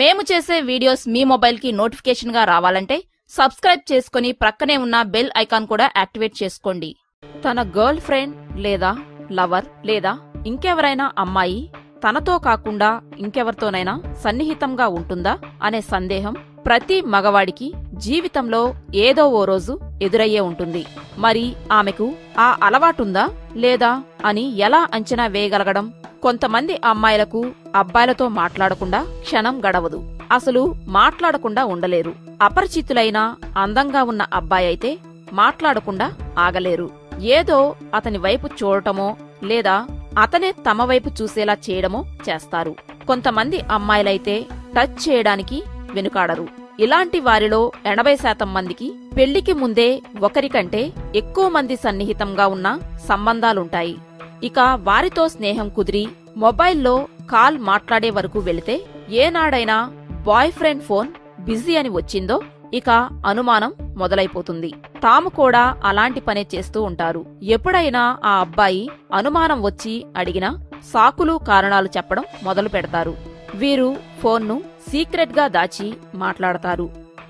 మేము చేసే వీడియోస్ మీ మొబైల్కి నోటిఫికేషన్గా రావాలంటే సబ్స్క్రైబ్ చేసుకుని ప్రక్కనే ఉన్న బెల్ ఐకాన్ కూడా యాక్టివేట్ చేసుకోండి. తన గర్ల్ ఫ్రెండ్ లేదా లవర్ లేదా ఇంకెవరైనా అమ్మాయి తనతో కాకుండా ఇంకెవరితోనైనా సన్నిహితంగా ఉంటుందా అనే సందేహం ప్రతి మగవాడికి జీవితంలో ఏదో ఓ రోజు ఎదురయ్యే ఉంటుంది. మరి ఆమెకు ఆ అలవాటుందా లేదా అని ఎలా అంచనా వేయగలగడం? కొంతమంది అమ్మాయిలకు అబ్బాయిలతో మాట్లాడకుండా క్షణం గడవదు. అసలు మాట్లాడకుండా ఉండలేరు. అపరిచితులైన అందంగా ఉన్న అబ్బాయి అయితే మాట్లాడకుండా ఆగలేరు. ఏదో అతని వైపు చూడటమో లేదా అతనే తమ వైపు చూసేలా చేయడమో చేస్తారు. కొంతమంది అమ్మాయిలైతే టచ్ చేయడానికి వెనుకాడరు. ఇలాంటి వారిలో ఎనభై శాతం మందికి పెళ్ళికి ముందే ఒకరికంటే ఎక్కువ మంది సన్నిహితంగా ఉన్న సంబంధాలుంటాయి. ఇక వారితో స్నేహం కుదిరి మొబైల్లో కాల్ మాట్లాడే వరకు వెళితే ఏనాడైనా బాయ్ ఫ్రెండ్ ఫోన్ బిజీ అని వచ్చిందో ఇక అనుమానం మొదలైపోతుంది. తాము కూడా అలాంటి పనే చేస్తూ ఉంటారు. ఎప్పుడైనా ఆ అబ్బాయి అనుమానం వచ్చి అడిగినా సాకులు కారణాలు చెప్పడం మొదలు పెడతారు వీరు ఫోన్ను సీక్రెట్గా దాచి మాట్లాడతారు.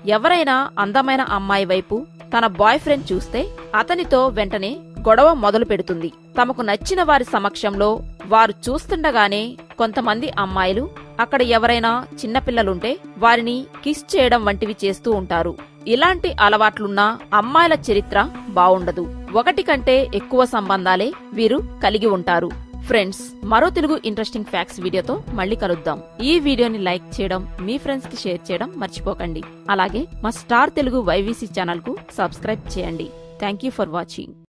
ఎవరైనా అందమైన అమ్మాయి వైపు తన బాయ్ ఫ్రెండ్ చూస్తే అతనితో వెంటనే గొడవ మొదలు పెడుతుంది. తమకు నచ్చిన వారి సమక్షంలో వారు చూస్తుండగానే కొంతమంది అమ్మాయిలు అక్కడ ఎవరైనా చిన్నపిల్లలుంటే వారిని కిస్ చేయడం వంటివి చేస్తూ ఉంటారు. ఇలాంటి అలవాట్లున్న అమ్మాయిల చరిత్ర బావుండదు. ఒకటి కంటే ఎక్కువ సంబంధాలే వీరు కలిగి ఉంటారు. ఫ్రెండ్స్ మరో తెలుగు ఇంట్రెస్టింగ్ ఫ్యాక్ట్స్ వీడియోతో మళ్ళీ కలుద్దాం. ఈ వీడియోని లైక్ చేయడం మీ ఫ్రెండ్స్కి షేర్ చేయడం మర్చిపోకండి. అలాగే మా స్టార్ తెలుగు వైవీసీ ఛానల్కు సబ్స్క్రైబ్ చేయండి. Thank you for watching